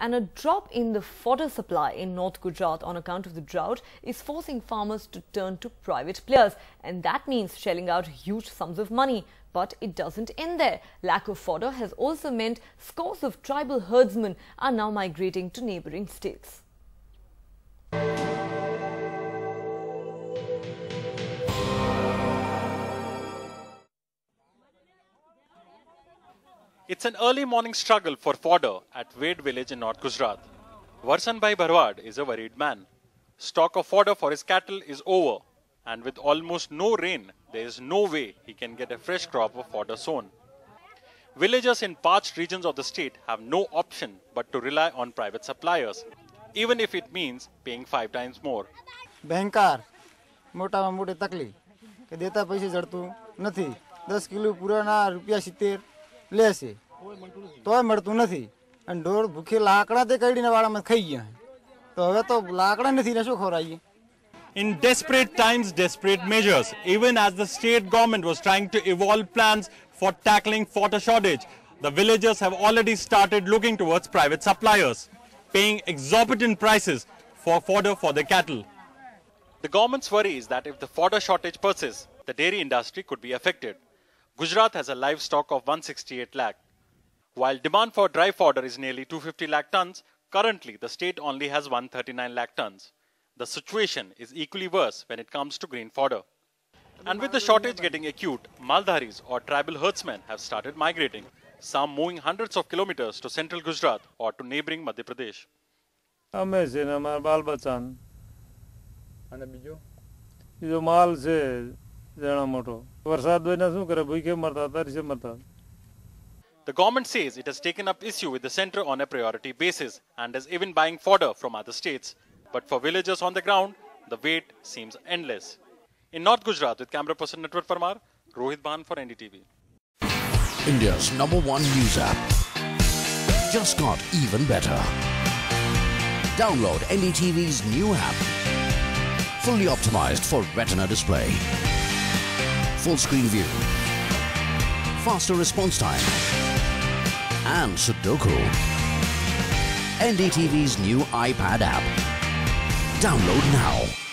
And a drop in the fodder supply in North Gujarat on account of the drought is forcing farmers to turn to private players. And that means shelling out huge sums of money. But it doesn't end there. Lack of fodder has also meant scores of tribal herdsmen are now migrating to neighboring states. It's an early morning struggle for fodder at Ved village in North Gujarat. Varsanbhai Bharwad is a worried man. Stock of fodder for his cattle is over, and with almost no rain, there is no way he can get a fresh crop of fodder sown. Villagers in parched regions of the state have no option but to rely on private suppliers, even if it means paying five times more. બેંકાર મોટામાં મોટી તકલીફ કે દેતા પૈસે જડતું નથી દસ kilo પૂરાના રૂપિયા સિત્તેર લેશે તોય મળતું નથી અને ઢોર ભૂખે લાકડા તે કડીને વાળામાં ખાઈ ગયા તો હવે તો લાકડા નથી ને શું ખવડાવીએ In desperate times, desperate measures, even as the state government was trying to evolve plans for tackling fodder shortage, the villagers have already started looking towards private suppliers, paying exorbitant prices for fodder for their cattle. The government's worry is that if the fodder shortage persists, the dairy industry could be affected. Gujarat has a livestock of 168 lakh. While demand for dry fodder is nearly 250 lakh tons, currently the state only has 139 lakh tons. The situation is equally worse when it comes to green fodder. And with the shortage getting acute, Maldharis or tribal herdsmen have started migrating, some moving hundreds of kilometers to central Gujarat or to neighboring Madhya Pradesh. અમે છે ને અમારા બાલ બચ્ચાન અને બીજો બીજો માલ છે the government says it has taken up issue with the center on a priority basis and is even buying fodder from other states. But for villagers on the ground, the wait seems endless. In North Gujarat, with camera person Network Parmar, Rohit Bhan for NDTV. India's number one news app. Just got even better. Download NDTV's new app. Fully optimized for retina display. Full screen view. Faster response time. And Sudoku. NDTV's new iPad app. Download now.